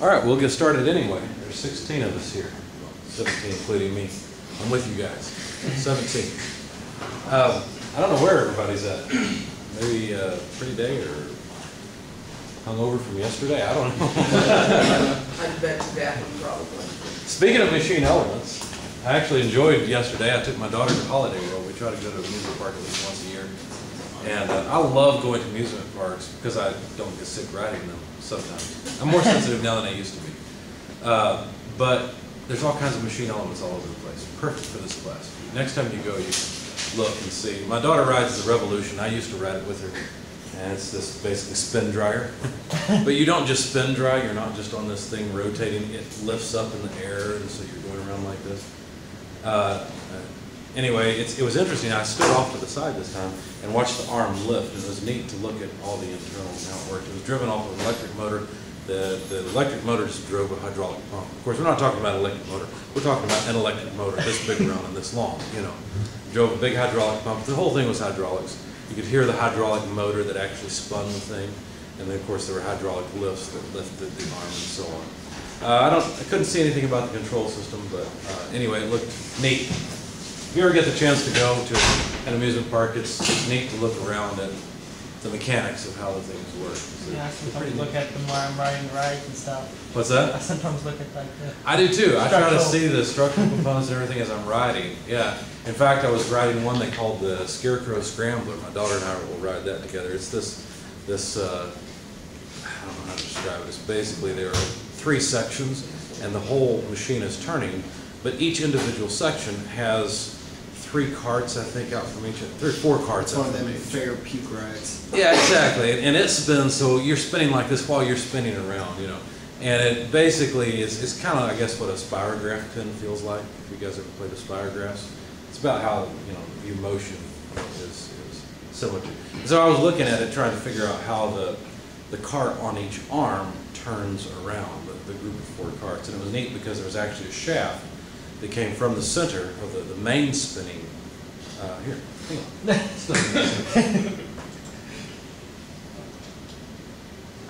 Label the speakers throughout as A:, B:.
A: All right, we'll get started anyway. There's 16 of us here, 17 including me. I'm with you guys. 17. Um, I don't know where everybody's at. Maybe uh, pretty day or hungover from yesterday. I don't know.
B: I'd bet to that one probably.
A: Speaking of machine elements, I actually enjoyed yesterday. I took my daughter to Holiday World. We try to go to a amusement park at least once a year. And uh, I love going to amusement parks because I don't get sick riding them sometimes. I'm more sensitive now than I used to be. Uh, but there's all kinds of machine elements all over the place. Perfect for this class. Next time you go, you can look and see. My daughter rides the Revolution. I used to ride it with her. And it's this basically spin dryer. but you don't just spin dry, you're not just on this thing rotating. It lifts up in the air, and so you're going around like this. Uh, anyway, it was interesting. I stood off to the side this time and watched the arm lift. It was neat to look at all the internals and how it worked. It was driven off of an electric motor. The, the electric motor just drove a hydraulic pump. Of course, we're not talking about an electric motor. We're talking about an electric motor this big around and this long, you know. Drove a big hydraulic pump. The whole thing was hydraulics. You could hear the hydraulic motor that actually spun the thing. And then, of course, there were hydraulic lifts that lifted the arm and so on. Uh, I don't, I couldn't see anything about the control system, but uh, anyway, it looked neat. If you ever get the chance to go to an amusement park, it's it's neat to look around at the mechanics of how the things work. So
C: Yeah, I sometimes look at them while I'm riding rides and stuff.
A: What's that?
C: I sometimes look at like the,
A: I do too. I try to see the structural components and everything as I'm riding. Yeah. In fact, I was riding one they called the Scarecrow Scrambler. My daughter and I will ride that together. It's this, this, uh, I don't know how to describe it. It's basically there are three sections and the whole machine is turning, but each individual section has three carts, I think, out from each, three or four carts out
D: one of them fair puke rides.
A: Yeah, exactly. And it spins, so you're spinning like this while you're spinning around, you know. And it basically is, is kind of, I guess, what a spirograph pin feels like, if you guys ever played with spirographs. It's about how, you know, your motion is, is similar to. So I was looking at it, trying to figure out how the, the cart on each arm turns around, the, the group of four carts. And it was neat because there was actually a shaft that came from the center of the, the main spinning, uh, here, hang on.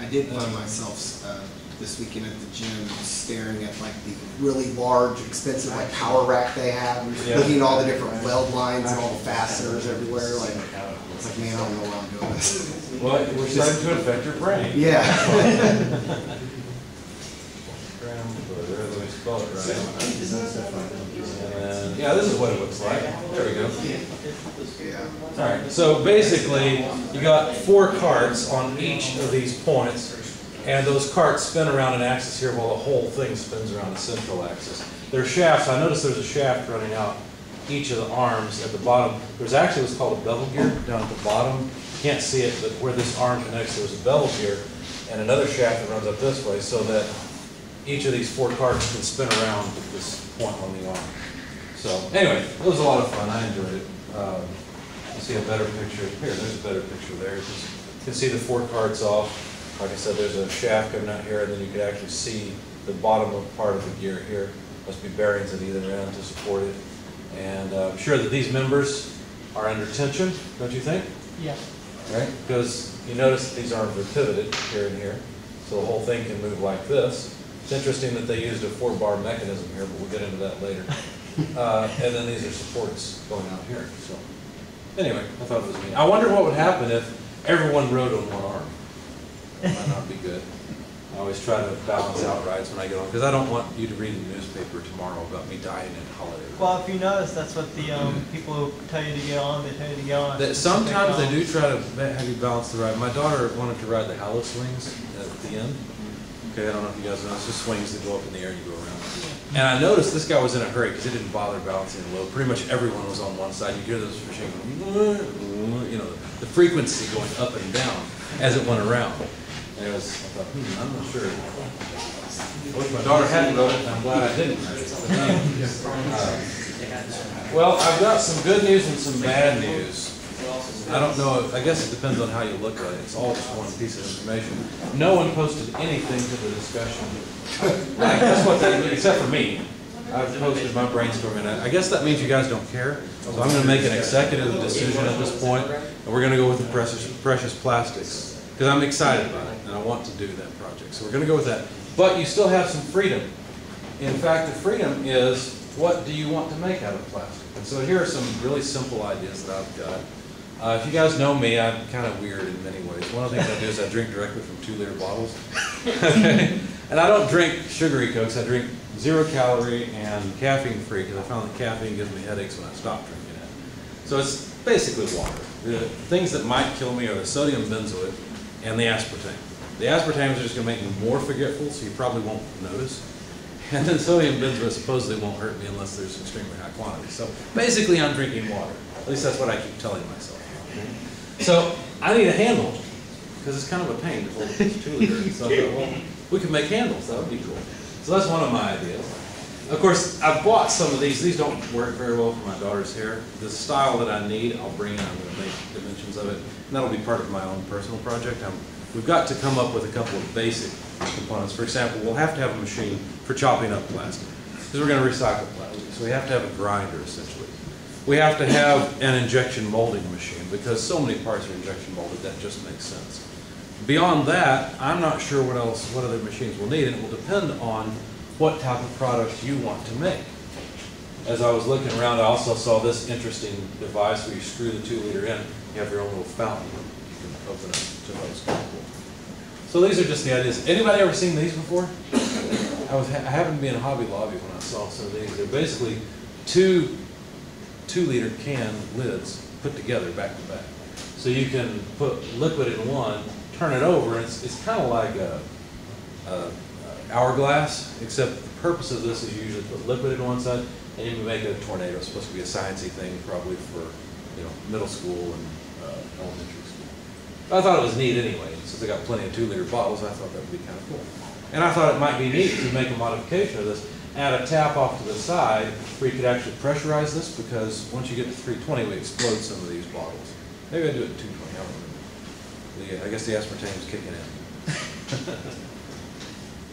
D: I did find myself uh, this weekend at the gym staring at like the really large, expensive like power rack they have,
A: Yeah.
D: looking at all the different weld lines and all the fasteners everywhere. Like, it's like, man, I don't know why I'm doing this.
A: Well, we're starting to affect your brain.
D: Yeah.
A: Scrambler, let me spell it right. Yeah, this is what it looks like. There we go. All right, so basically, you got four carts on each of these points, and those carts spin around an axis here while the whole thing spins around the central axis. There are shafts, I noticed there's a shaft running out each of the arms at the bottom. There's actually what's called a bevel gear down at the bottom. Can't see it, but where this arm connects, there's a bevel gear, and another shaft that runs up this way, so that each of these four carts can spin around this point on the arm. So, anyway, it was a lot of fun, I enjoyed it. Um, You see a better picture, here, there's a better picture there. You can see the four carts off. Like I said, there's a shaft coming out here, and then you can actually see the bottom of part of the gear here. Must be bearings at either end to support it. And uh, I'm sure that these members are under tension, don't you think?
C: yeah.
A: right? Because you notice that these arms are pivoted here and here, so the whole thing can move like this. It's interesting that they used a four-bar mechanism here, but we'll get into that later. Uh, and then these are supports going out here, so. Anyway, I thought it was neat. I wonder what would happen if everyone rode on one arm. Might not be good. I always try to balance out rides when I get on, because I don't want you to read the newspaper tomorrow about me dying in holiday.
C: Well, if you notice, that's what the um, people who tell you to get on, they tell you to get on.
A: That sometimes they do try to have you balance the ride. My daughter wanted to ride the Hallow swings at the end. Okay, I don't know if you guys know, it's just swings that go up in the air and you go. And I noticed this guy was in a hurry because he didn't bother balancing the low. Pretty much everyone was on one side. You hear those going, you know, the frequency going up and down as it went around. And it was, I thought, hmm, I'm not sure. I wish my daughter hadn't rode it, and I'm glad I didn't. it. Uh, Well, I've got some good news and some bad news. I don't know, I guess it depends on how you look at it. It's all just one piece of information. No one posted anything to the discussion. I guess what that, except for me. I've posted my brainstorming. I I guess that means you guys don't care. So I'm gonna make an executive decision at this point, and we're gonna go with the precious, precious plastics. Because I'm excited about it, and I want to do that project. So we're gonna go with that. but you still have some freedom. In fact, the freedom is what do you want to make out of plastic? And so here are some really simple ideas that I've got. Uh, if you guys know me, I'm kind of weird in many ways. One of the things I do is I drink directly from two liter bottles. and I don't drink sugary cokes, I drink zero calorie and caffeine free because I found that caffeine gives me headaches when I stop drinking it. So it's basically water. The things that might kill me are the sodium benzoate and the aspartame. The aspartame is just going to make me more forgetful, so you probably won't notice. And then sodium benzoate supposedly won't hurt me unless there's extremely high quantities. So basically, I'm drinking water. At least that's what I keep telling myself. So I need a handle because it's kind of a pain to hold this two liter. So I thought, well, we could make handles. That would be cool. So that's one of my ideas. Of course, I've bought some of these. These don't work very well for my daughter's hair. The style that I need, I'll bring in. I'm going to make dimensions of it. And that'll be part of my own personal project. I'm, we've got to come up with a couple of basic components. For example, we'll have to have a machine for chopping up plastic because we're going to recycle plastic. So we have to have a grinder, essentially. We have to have an injection molding machine because so many parts are injection molded, that just makes sense. Beyond that, I'm not sure what else, what other machines we'll need, and it will depend on what type of product you want to make. As I was looking around, I also saw this interesting device where you screw the two liter in, you have your own little fountain, you can open that was cool. So these are just the ideas. Anybody ever seen these before? I was, I happened to be in Hobby Lobby when I saw some of these. They're basically two two-liter can lids put together back to back. So you can put liquid in one, turn it over, and it's, it's kind of like a, a hourglass, except the purpose of this is you usually put liquid in one side, and you make a tornado. It's supposed to be a sciencey thing, probably for you know middle school and uh, elementary school. But I thought it was neat anyway. Since I got plenty of two-liter bottles, I thought that would be kind of cool. And I thought it might be neat to make a modification of this add a tap off to the side where you could actually pressurize this because once you get to 320, we explode some of these bottles. Maybe I do it at 220, I don't remember. The, uh, I guess the aspartame is kicking in.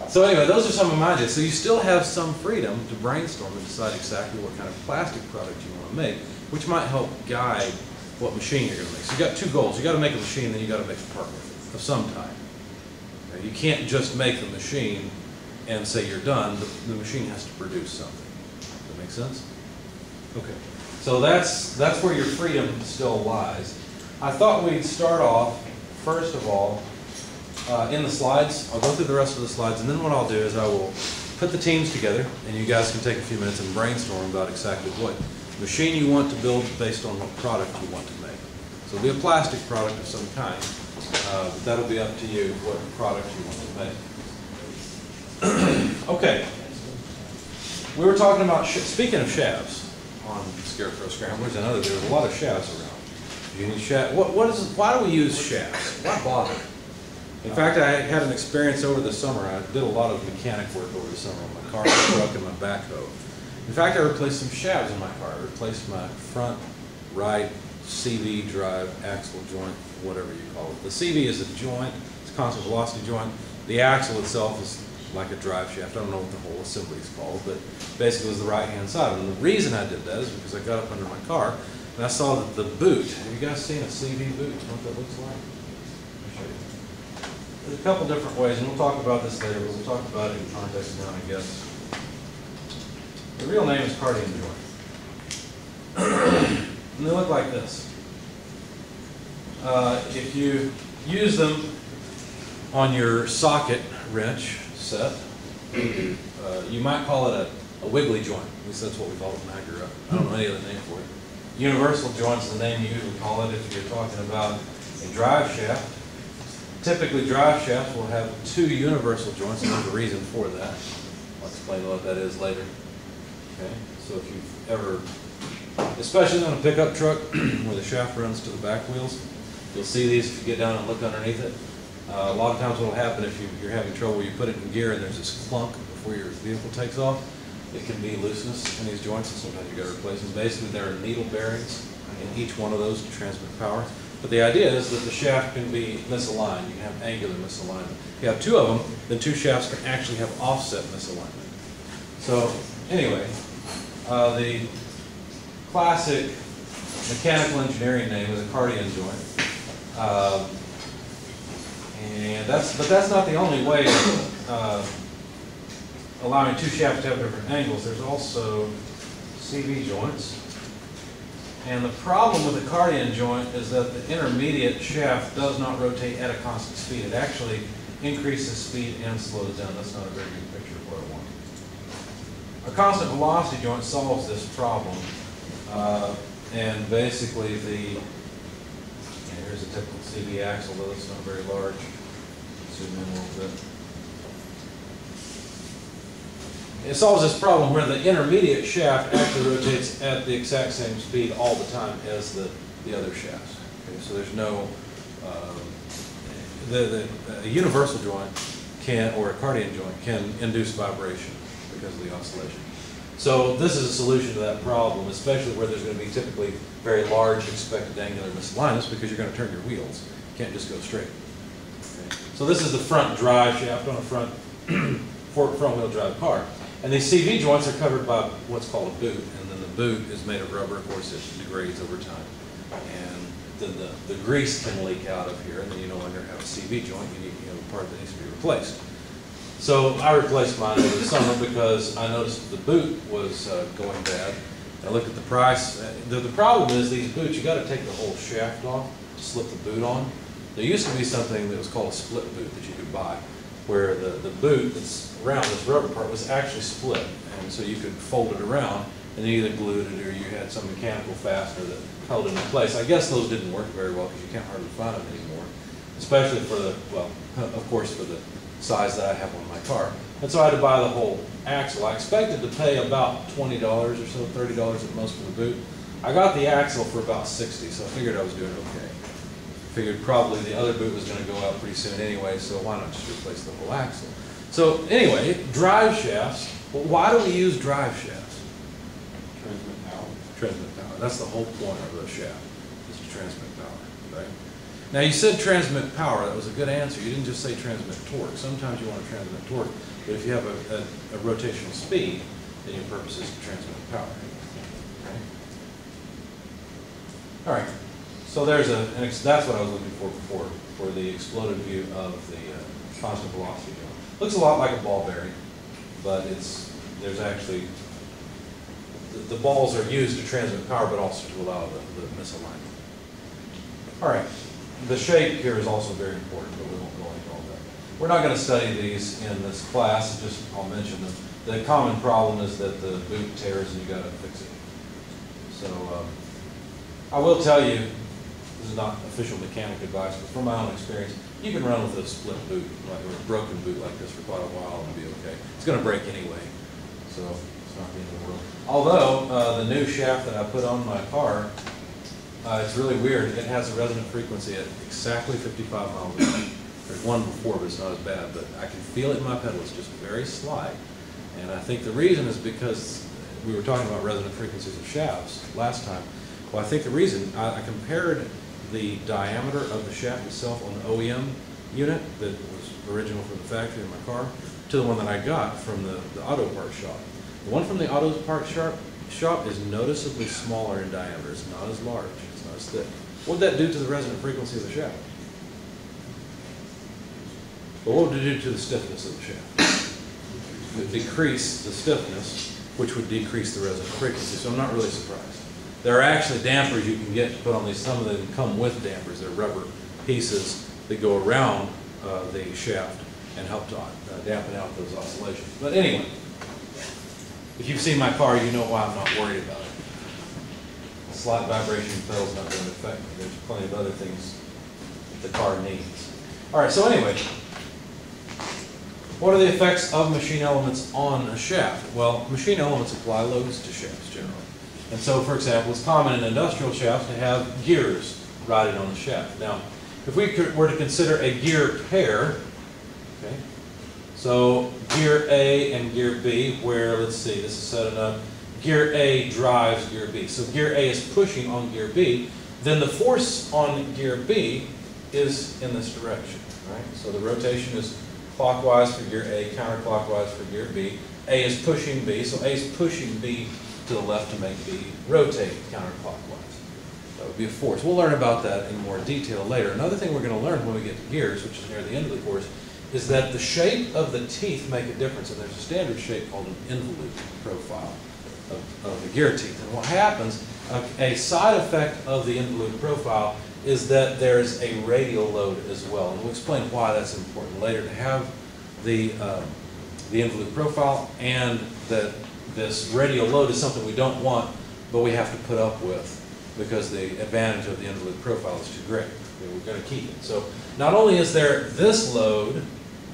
A: so anyway, those are some of my ideas. So you still have some freedom to brainstorm and decide exactly what kind of plastic product you want to make, which might help guide what machine you're going to make. So you've got two goals. you've got to make a machine, then you've got to make a part with it of some type. You can't just make the machine and say you're done, the, the machine has to produce something. Does that make sense? Okay. So that's, that's where your freedom still lies. I thought we'd start off, first of all, uh, in the slides. I'll go through the rest of the slides, and then what I'll do is I will put the teams together, and you guys can take a few minutes and brainstorm about exactly what machine you want to build based on what product you want to make. So it'll be a plastic product of some kind, uh, but that'll be up to you what product you want to make. Okay. We were talking about, speaking of shafts on Scarecrow Scramblers, know that there's a lot of shafts around. You need shaft, what, what is, why do we use shafts? Why bother? In fact, I had an experience over the summer, I did a lot of mechanic work over the summer on my car, my truck, and my backhoe. In fact, I replaced some shafts in my car, I replaced my front right CV drive axle joint, whatever you call it. The CV is a joint, it's a constant velocity joint. The axle itself is like a drive shaft. I don't know what the whole assembly is called, but basically it was the right-hand side. And the reason I did that is because I got up under my car and I saw that the boot, have you guys seen a CV boot? Know what that looks like? There's a couple different ways, and we'll talk about this later, but we'll talk about it in context now, I guess. The real name is cardan joint. and they look like this. Uh, if you use them on your socket wrench, set. Uh, you might call it a, a wiggly joint. At least that's what we call it when I grew up. I don't know any other name for it. Universal joint's the name you usually call it if you're talking about a drive shaft. Typically, drive shafts will have two universal joints, and there's a reason for that. I'll explain what that is later. Okay, so if you've ever, especially on a pickup truck where the shaft runs to the back wheels, you'll see these if you get down and look underneath it. Uh, a lot of times what will happen if you, you're having trouble, you put it in gear and there's this clunk before your vehicle takes off. It can be looseness in these joints and sometimes you gotta replace them. Basically, there are needle bearings in each one of those to transmit power. But the idea is that the shaft can be misaligned. You can have angular misalignment. If you have two of them, then two shafts can actually have offset misalignment. So anyway, uh, the classic mechanical engineering name is a cardan joint. Um, and that's, but that's not the only way uh, allowing two shafts to have different angles, there's also CV joints. And the problem with the cardan joint is that the intermediate shaft does not rotate at a constant speed. It actually increases speed and slows down. That's not a very good picture of what I want. A constant velocity joint solves this problem. Uh, And basically the, here's a typical CV axle, though it's not very large. Zoom in a little bit. It solves this problem where the intermediate shaft actually rotates at the exact same speed all the time as the, the other shafts. Okay, so there's no, um, the, the, a universal joint can, or a cardan joint can induce vibration because of the oscillation. So this is a solution to that problem, especially where there's gonna be typically very large expected angular misalignments because you're gonna turn your wheels. You can't just go straight. So this is the front drive shaft on a front, front-wheel drive car. And these CV joints are covered by what's called a boot, and then the boot is made of rubber, of course, it degrades over time. And then the, the grease can leak out of here, and then you no longer have a CV joint, you need, you have a part that needs to be replaced. So I replaced mine over the summer because I noticed the boot was uh, going bad. I looked at the price. Uh, The, the problem is these boots, you gotta take the whole shaft off to slip the boot on. There used to be something that was called a split boot that you could buy, where the, the boot that's around this rubber part was actually split. And so you could fold it around and either glued it or you had some mechanical fastener that held it in place. I guess those didn't work very well because you can't hardly find them anymore, especially for the, well, of course, for the size that I have on my car. And so I had to buy the whole axle. I expected to pay about twenty dollars or so, thirty dollars at most for the boot. I got the axle for about sixty, so I figured I was doing okay. Figured probably the other boot was gonna go out pretty soon anyway, so why not just replace the whole axle? So anyway, drive shafts, well, why do we use drive shafts?
E: Transmit power.
A: Transmit power, that's the whole point of the shaft, is to transmit power, right? Now, you said transmit power, that was a good answer, you didn't just say transmit torque. Sometimes you want to transmit torque, but if you have a, a, a rotational speed, then your purpose is to transmit power. Okay? All right, so there's a, an that's what I was looking for before, for the exploded view of the uh, constant velocity. Looks a lot like a ball bearing, but it's, there's actually, the, the balls are used to transmit power, but also to allow the, the misalignment. All right, the shape here is also very important, but we won't go into all that. We're not gonna study these in this class, just, I'll mention them. The common problem is that the boot tears and you gotta fix it. So, um, I will tell you, this is not official mechanic advice, but from my own experience, you can run with a split boot, like, or a broken boot like this for quite a while and be okay. It's gonna break anyway, so it's not the end of the world. Although, uh, the new shaft that I put on my car, uh, it's really weird, it has a resonant frequency at exactly fifty-five miles an hour. There's one before, but it's not as bad, but I can feel it in my pedal, it's just very slight. And I think the reason is because we were talking about resonant frequencies of shafts last time. Well, I think the reason, I, I compared the diameter of the shaft itself on the OEM unit that was original from the factory in my car to the one that I got from the, the auto parts shop. The one from the auto parts shop, shop is noticeably smaller in diameter, it's not as large, it's not as thick. What'd that do to the resonant frequency of the shaft? Well, what would it do to the stiffness of the shaft? It would decrease the stiffness, which would decrease the resonant frequency, so I'm not really surprised. There are actually dampers you can get to put on these, some of them come with dampers, they're rubber pieces that go around uh, the shaft and help to uh, dampen out those oscillations. But anyway, if you've seen my car, you know why I'm not worried about it. A slight vibration the pedal's not going to affect me, there's plenty of other things the car needs. All right, so anyway, what are the effects of machine elements on a shaft? Well, machine elements apply loads to shafts generally. And so, for example, it's common in industrial shafts to have gears riding on the shaft. Now, if we were to consider a gear pair, okay, so gear A and gear B, where, let's see, this is setting up, gear A drives gear B. So gear A is pushing on gear B, then the force on gear B is in this direction, right? So the rotation is clockwise for gear A, counterclockwise for gear B. A is pushing B, so A is pushing B to the left to make B rotate counterclockwise. That would be a force. We'll learn about that in more detail later. Another thing we're going to learn when we get to gears, which is near the end of the course, is that the shape of the teeth make a difference, and there's a standard shape called an involute profile of, of the gear teeth. And what happens, a, a side effect of the involute profile is that there's a radial load as well. And we'll explain why that's important later, to have the, um, the involute profile and that this radial load is something we don't want, but we have to put up with because the advantage of the involute profile is too great. We're going to keep it. So not only is there this load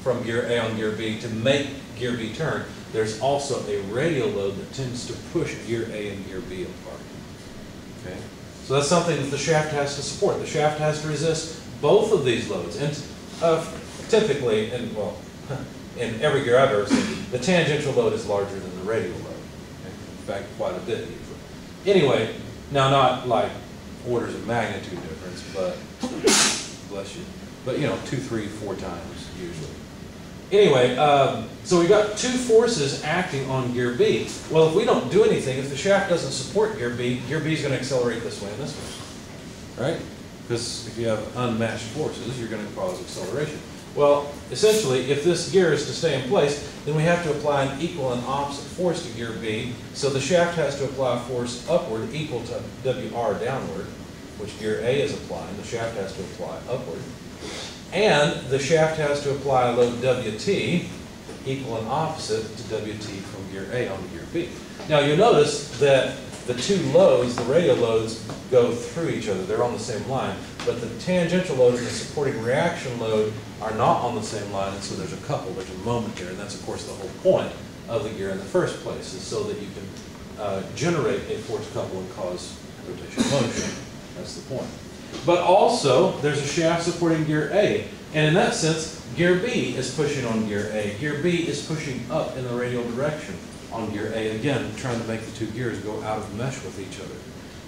A: from gear A on gear B to make gear B turn, there's also a radial load that tends to push gear A and gear B apart. Okay? So that's something that the shaft has to support. The shaft has to resist both of these loads. And uh, typically, and well, in every gear I've ever seen, the tangential load is larger than the radial load. In fact, quite a bit. Anyway, now not like orders of magnitude difference, but bless you, but you know, two, three, four times usually. Anyway, um, so we've got two forces acting on gear B. Well, if we don't do anything, if the shaft doesn't support gear B, gear B is going to accelerate this way and this way, right? Because if you have unmatched forces, you're going to cause acceleration. Well, essentially, if this gear is to stay in place, then we have to apply an equal and opposite force to gear B. So the shaft has to apply a force upward equal to WR downward, which gear A is applying. The shaft has to apply upward. And the shaft has to apply a load WT equal and opposite to WT from gear A onto gear B. Now you'll notice that the two loads, the radial loads, go through each other. They're on the same line. But the tangential load and the supporting reaction load are not on the same line, and so there's a couple, there's a moment there, and that's of course the whole point of the gear in the first place, is so that you can uh, generate a force couple and cause rotational motion. That's the point. But also, there's a shaft supporting gear A. And in that sense, gear B is pushing on gear A. Gear B is pushing up in the radial direction on gear A. Again, trying to make the two gears go out of mesh with each other.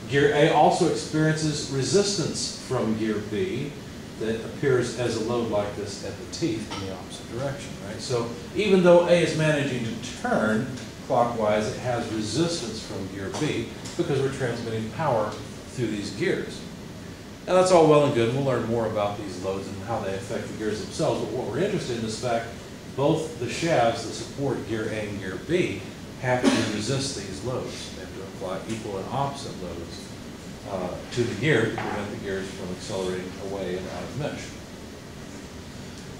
A: Gear A also experiences resistance from gear B that appears as a load like this at the teeth in the opposite direction, right? So even though A is managing to turn clockwise, it has resistance from gear B because we're transmitting power through these gears. Now that's all well and good, we'll learn more about these loads and how they affect the gears themselves, but what we're interested in is the fact both the shafts that support gear A and gear B have to resist these loads. They have to apply equal and opposite loads uh, to the gear to prevent the gears from accelerating away and out of mesh.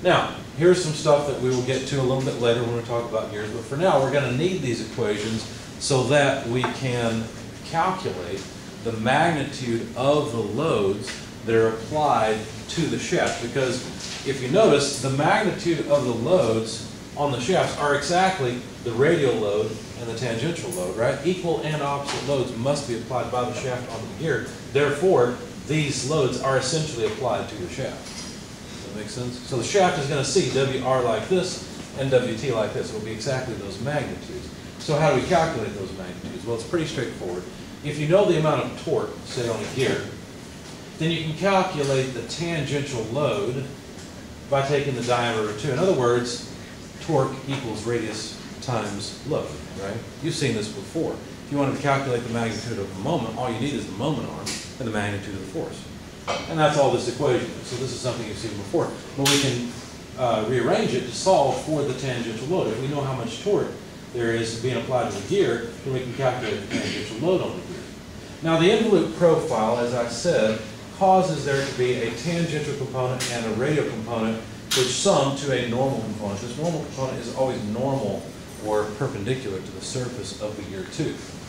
A: Now, here's some stuff that we will get to a little bit later when we talk about gears, but for now, we're going to need these equations so that we can calculate the magnitude of the loads that are applied to the shaft. Because if you notice, the magnitude of the loads on the shafts are exactly the radial load and the tangential load, right? Equal and opposite loads must be applied by the shaft onto the gear. Therefore, these loads are essentially applied to the shaft. Does that make sense? So the shaft is going to see WR like this and WT like this. It will be exactly those magnitudes. So how do we calculate those magnitudes? Well, it's pretty straightforward. If you know the amount of torque, say on a gear, then you can calculate the tangential load by taking the diameter of two. In other words, torque equals radius times load, right? You've seen this before. If you wanted to calculate the magnitude of a moment, all you need is the moment arm and the magnitude of the force. And that's all this equation. So this is something you've seen before. But we can uh, rearrange it to solve for the tangential load. If we know how much torque there is being applied to the gear, then we can calculate the tangential load on the gear. Now the involute profile, as I said, causes there to be a tangential component and a radial component which sum to a normal component. This normal component is always normal or perpendicular to the surface of the gear tooth.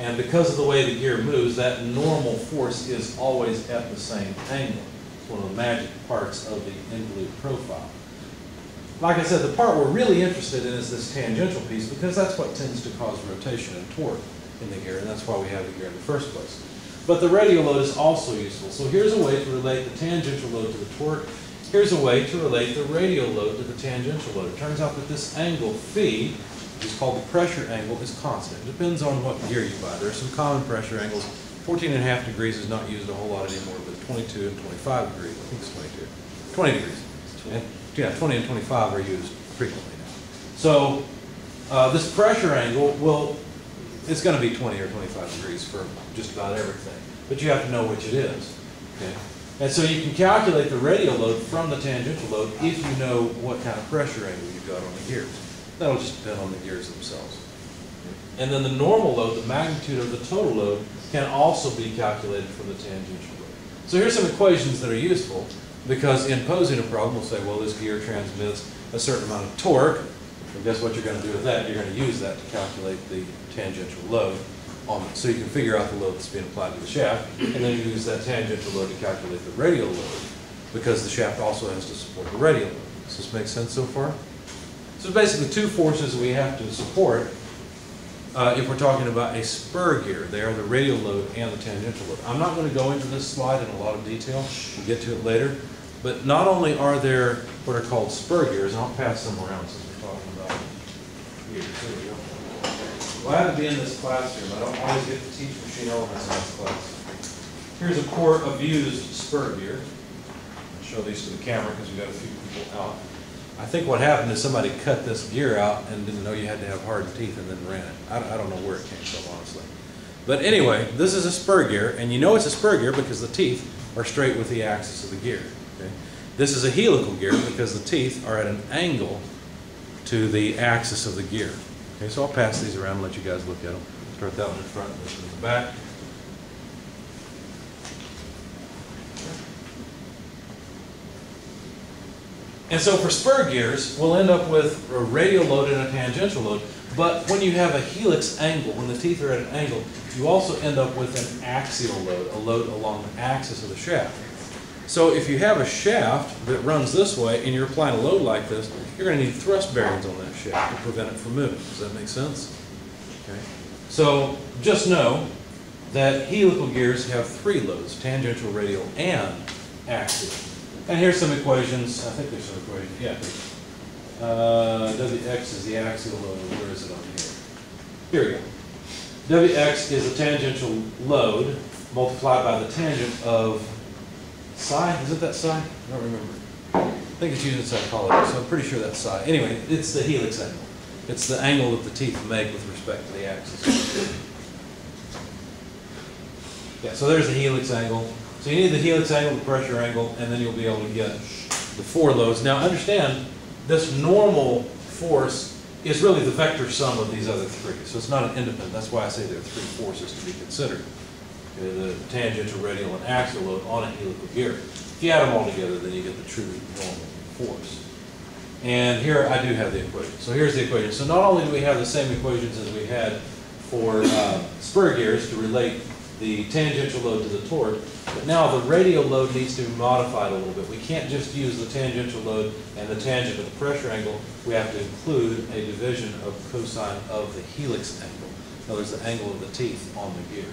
A: And because of the way the gear moves, that normal force is always at the same angle. It's one of the magic parts of the involute profile. Like I said, the part we're really interested in is this tangential piece because that's what tends to cause rotation and torque in the gear, and that's why we have the gear in the first place. But the radial load is also useful. So here's a way to relate the tangential load to the torque. Here's a way to relate the radial load to the tangential load. It turns out that this angle phi, which is called the pressure angle, is constant. It depends on what gear you buy. There are some common pressure angles. 14 and a half degrees is not used a whole lot anymore, but 22 and 25 degrees, I think it's 22, 20 degrees. And, yeah, 20 and 25 are used frequently now. So uh, this pressure angle will, it's going to be 20 or 25 degrees for just about everything, but you have to know which it is. Okay? And so you can calculate the radial load from the tangential load if you know what kind of pressure angle you've got on the gears. That'll just depend on the gears themselves. And then the normal load, the magnitude of the total load, can also be calculated from the tangential load. So here's some equations that are useful, because in posing a problem, we'll say, well, this gear transmits a certain amount of torque. Well, guess what you're gonna do with that? You're gonna use that to calculate the tangential load on it. So you can figure out the load that's being applied to the shaft, and then you use that tangential load to calculate the radial load, because the shaft also has to support the radial load. Does this make sense so far? So basically, two forces we have to support uh, if we're talking about a spur gear. They are the radial load and the tangential load. I'm not going to go into this slide in a lot of detail. We'll get to it later. But not only are there what are called spur gears, and I'll pass them around since we're talking about gears. There we go. Have to be in this classroom. I don't always get to teach machine elements in this class. Here's a core of used spur gear. I'll show these to the camera because we've got a few people out. I think what happened is somebody cut this gear out and didn't know you had to have hardened teeth and then ran it. I, I don't know where it came from, honestly. But anyway, this is a spur gear, and you know it's a spur gear because the teeth are straight with the axis of the gear. Okay? This is a helical gear because the teeth are at an angle to the axis of the gear. Okay, so I'll pass these around and let you guys look at them. Start that one in front, and this one in the back. And so for spur gears, we'll end up with a radial load and a tangential load. But when you have a helix angle, when the teeth are at an angle, you also end up with an axial load, a load along the axis of the shaft. So if you have a shaft that runs this way and you're applying a load like this, you're going to need thrust bearings on that shaft to prevent it from moving. Does that make sense? Okay. So just know that helical gears have three loads, tangential, radial, and axial. And here's some equations, I think there's some equations, yeah. Uh, Wx is the axial load, where is it on here? Here we go. Wx is the tangential load multiplied by the tangent of psi, is it that psi? I don't remember. I think it's using psychology, so I'm pretty sure that's psi. Anyway, it's the helix angle. It's the angle that the teeth make with respect to the axis. Yeah, so there's the helix angle. So you need the helix angle, the pressure angle, and then you'll be able to get the four loads. Now understand, this normal force is really the vector sum of these other three. So it's not an independent. That's why I say there are three forces to be considered. Okay, the tangential, radial, and axial load on a helical gear. If you add them all together, then you get the true normal force. And here I do have the equation. So here's the equation. So not only do we have the same equations as we had for uh, spur gears to relate the tangential load to the torque, but now the radial load needs to be modified a little bit. We can't just use the tangential load and the tangent of the pressure angle. We have to include a division of cosine of the helix angle. In other words, the angle of the teeth on the gear.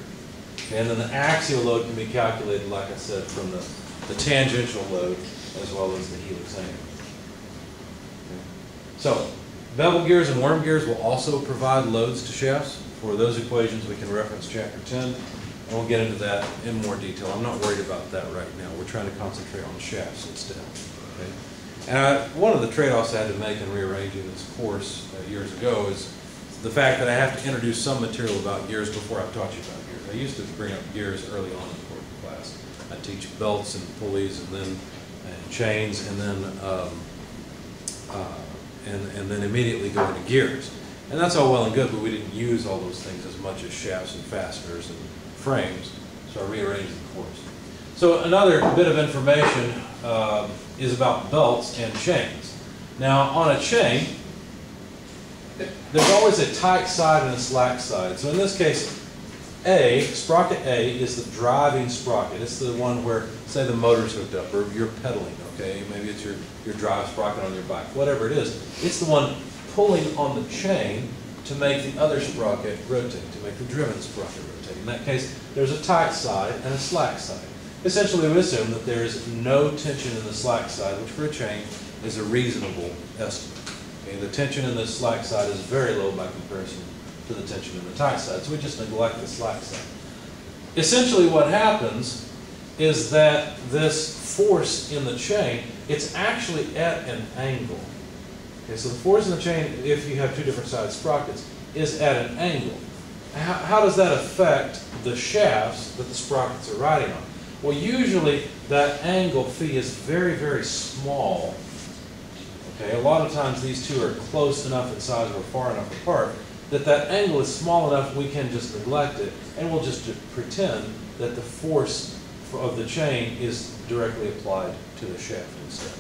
A: And then the axial load can be calculated, like I said, from the, the tangential load as well as the helix angle. So, bevel gears and worm gears will also provide loads to shafts. For those equations, we can reference chapter 10, and we'll get into that in more detail. I'm not worried about that right now. We're trying to concentrate on shafts instead. Okay? And I, one of the trade-offs I had to make in rearranging this course uh, years ago is the fact that I have to introduce some material about gears before I've taught you about gears. I used to bring up gears early on in the class. I teach belts and pulleys and then and chains and then um, uh, and, and then immediately go into gears. And that's all well and good, but we didn't use all those things as much as shafts and fasteners and frames, so I rearranged the course. So another bit of information um, is about belts and chains. Now, on a chain, there's always a tight side and a slack side. So in this case, A, sprocket A, is the driving sprocket. It's the one where, say, the motor's hooked up, or you're pedaling, okay? Maybe it's your, your drive sprocket on your bike, whatever it is. It's the one pulling on the chain to make the other sprocket rotate, to make the driven sprocket rotate. In that case, there's a tight side and a slack side. Essentially, we assume that there is no tension in the slack side, which for a chain is a reasonable estimate. Okay, the tension in the slack side is very low by comparison to the tension in the tight side, so we just neglect the slack side. Essentially what happens is that this force in the chain, it's actually at an angle. Okay, so the force in the chain, if you have two different side sprockets, is at an angle. How, how does that affect the shafts that the sprockets are riding on? Well, usually that angle phi is very, very small. Okay, a lot of times these two are close enough in size or far enough apart that that angle is small enough we can just neglect it and we'll just pretend that the force of the chain is directly applied to the shaft instead.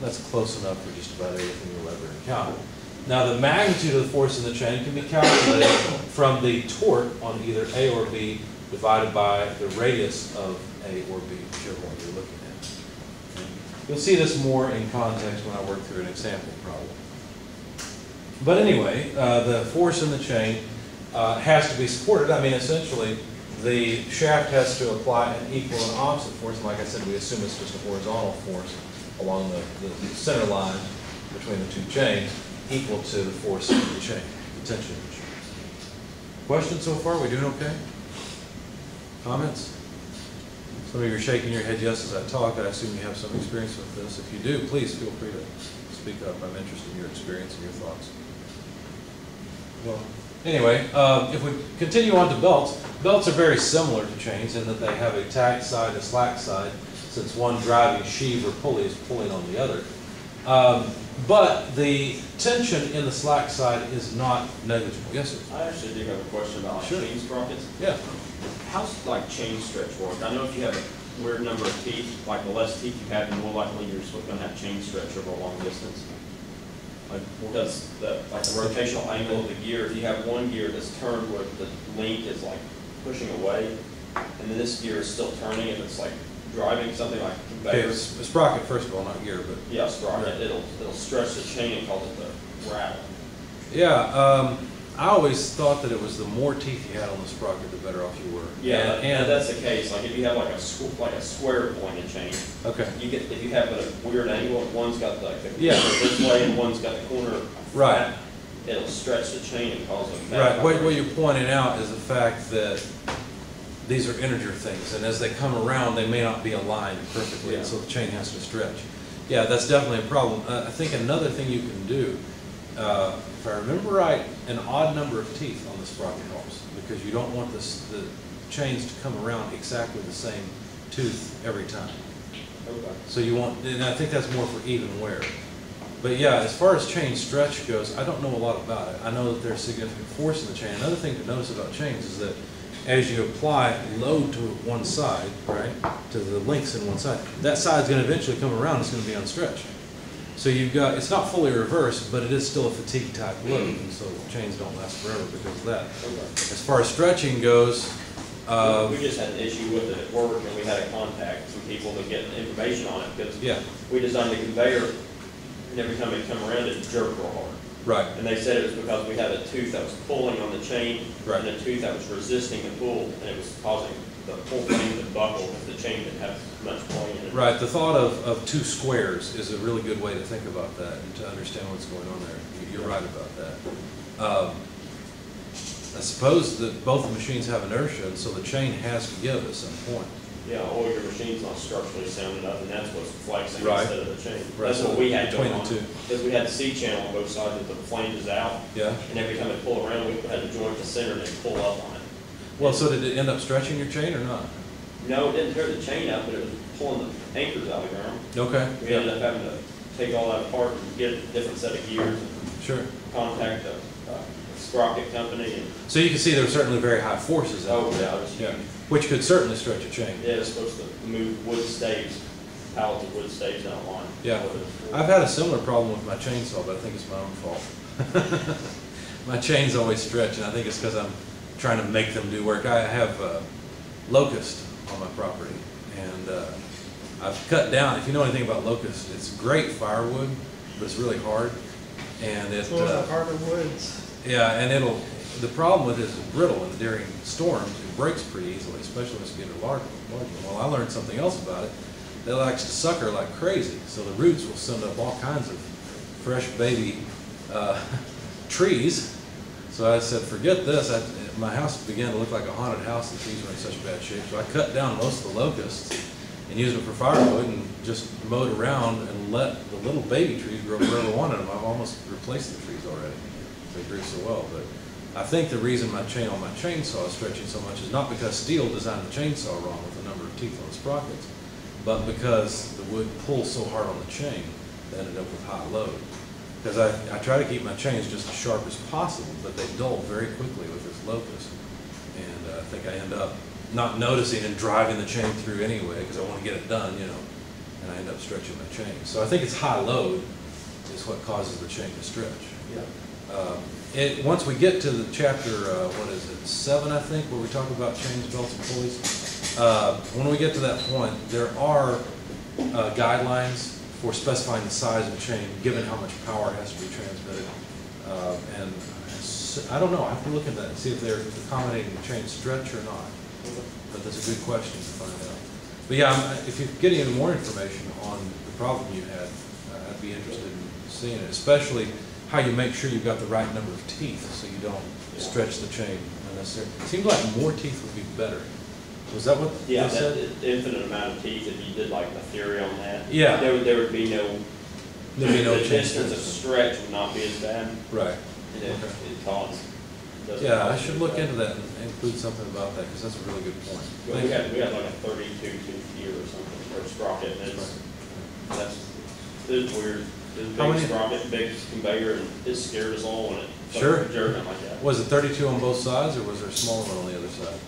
A: That's close enough for just about everything you'll ever encounter. Now, the magnitude of the force in the chain can be calculated from the torque on either A or B divided by the radius of A or B, whichever one you're looking at. You'll see this more in context when I work through an example problem. But anyway, uh, the force in the chain uh, has to be supported. I mean, essentially, the shaft has to apply an equal and opposite force. And like I said, we assume it's just a horizontal force along the, the center line between the two chains, equal to the force of the chain, the tension of the chain. Questions so far? We doing okay? Comments? Some of you are shaking your head yes as I talk. I assume you have some experience with this. If you do, please feel free to speak up. I'm interested in your experience and your thoughts. Well, anyway, um, if we continue on to belts, belts are very similar to chains in that they have a tack side and a slack side, since one driving sheave or pulley is pulling on the other. Um, but the tension in the slack side is not negligible. Yes, sir?
E: I actually do have a question about like
A: Sure.
E: chain sprockets.
A: Yeah.
E: How's like chain stretch work? I know if you have a weird number of teeth, like the less teeth you have, the more likely you're gonna have chain stretch over a long distance. Like, does the, like the rotational angle of the gear, if you have one gear that's turned where the link is like pushing away, and then this gear is still turning and it's like driving something like
A: Okay, it's a sprocket, first of all, not gear, but
E: Yeah, sprocket, it'll, it'll stretch the chain and cause it to rattle.
A: Yeah, um, I always thought that it was the more teeth you had on the sprocket, the better off you were.
E: Yeah,
A: And- and
E: that's the case, like if you have like a squ- like a square pointed chain,
A: okay,
E: You get, if you have a weird angle, one's got like the
A: Yeah.
E: corner this way and one's got the corner
A: Right.
E: flat, it'll stretch the chain and cause a
A: right. What, what you're pointing out is the fact that these are integer things, and as they come around, they may not be aligned perfectly, and so the chain has to stretch. Yeah, that's definitely a problem. Uh, I think another thing you can do, uh, if I remember right, an odd number of teeth on the sprocket helps, because you don't want this, the chains to come around exactly the same tooth every time.
E: Okay.
A: So you want, and I think that's more for even wear. But yeah, as far as chain stretch goes, I don't know a lot about it. I know that there's significant force in the chain. Another thing to notice about chains is that as you apply load to one side, right, to the links in one side, that side's gonna eventually come around, it's gonna be unstretched. So you've got, it's not fully reversed, but it is still a fatigue type load, and so chains don't last forever because of that. As far as stretching goes, uh,
E: We just had an issue with it at work and we had to contact some people to get information on it because
A: yeah,
E: we designed the conveyor and every time it come around, it jerked real hard.
A: right,
E: And they said it was because we had a tooth that was pulling on the chain
A: Right.
E: and a tooth that was resisting the pull and it was causing the whole thing to buckle the chain didn't have much play in it.
A: Right, the thought of, of two squares is a really good way to think about that and to understand what's going on there. You- You're right about that. Um, I suppose that both the machines have inertia, and so the chain has to give at some point.
E: Yeah, or your machine's not structurally sound enough, and that's what's flexing
A: Right.
E: instead of the chain.
A: Right,
E: That's
A: so
E: what we had going on. Because we had the C channel on both sides, that the flange is out,
A: Yeah?
E: and every time it pulled around, we had to joint the center and then pull up on.
A: Well, so did it end up stretching your chain or not?
E: No, it didn't tear the chain out, but it was pulling the anchors out of the ground.
A: Okay.
E: We ended up having to take all that apart and get a different set of gears and
A: Sure.
E: contact the uh, sprocket company and,
A: So you can see there are certainly very high forces out
E: oh,
A: there.
E: yeah,
A: Yeah, which could certainly stretch a chain.
E: Yeah, it's supposed to move wood staves, pallets of wood staves down the line.
A: Yeah. I've had a similar problem with my chainsaw, but I think it's my own fault. My chains always stretch, and I think it's because I'm trying to make them do work. I have uh, locust on my property, and uh, I've cut down, if you know anything about locust, it's great firewood, but it's really hard. And it,
C: It's one of the
A: uh,
C: harder woods.
A: yeah, and it'll, the problem with it is it's brittle, and during storms, it breaks pretty easily, especially when it's getting a large, large one. Well, I learned something else about it. It likes to sucker like crazy, so the roots will send up all kinds of fresh baby uh, trees. So I said, forget this. I, my house began to look like a haunted house. The trees were in such bad shape. So I cut down most of the locusts and used them for firewood and just mowed around and let the little baby trees grow wherever I wanted them. I've almost replaced the trees already. They grew so well, but I think the reason my chain on my chainsaw is stretching so much is not because Stihl designed the chainsaw wrong with the number of teeth on the sprockets, but because the wood pulls so hard on the chain, they ended up with high load. Because I, I try to keep my chains just as sharp as possible, but they dull very quickly with this locust. And uh, I think I end up not noticing and driving the chain through anyway, because I want to get it done, you know, and I end up stretching my chain. So I think it's high load is what causes the chain to stretch. Um, It, once we get to the chapter, uh, what is it, seven, I think, where we talk about chains, belts, and pulleys, uh, when we get to that point, there are uh, guidelines for specifying the size of chain, given how much power has to be transmitted. Uh, And I don't know, I have to look at that and see if they're accommodating the chain stretch or not. But that's a good question to find out. But yeah, I'm- if you get any more information on the problem you had, uh, I'd be interested in seeing it, especially how you make sure you've got the right number of teeth, so you don't stretch the chain unnecessarily. It Seems like more teeth would be better. Was that what they
E: Yeah, that
A: said?
E: i- infinite amount of teeth, if you did like a theory on that.
A: Yeah.
E: There would, there would be no,
A: There'd be no
E: the
A: chain
E: distance of
A: stretch.
E: stretch would not be as bad,
A: Right.
E: And it,
A: Okay.
E: it causes. doesn't
A: Yeah, I should look into that and include something about that, because that's a really good point. Thank
E: We
A: you.
E: had, we had like a thirty-two tooth gear or something, or sprocket, and it's, that's, it's weird. It's
A: How
E: big
A: many-
E: sprocket, big conveyor, and it scared us all when it.
A: Sure.
E: started Jerking like that.
A: Was it thirty-two on both sides, or was there a smaller one on the other side?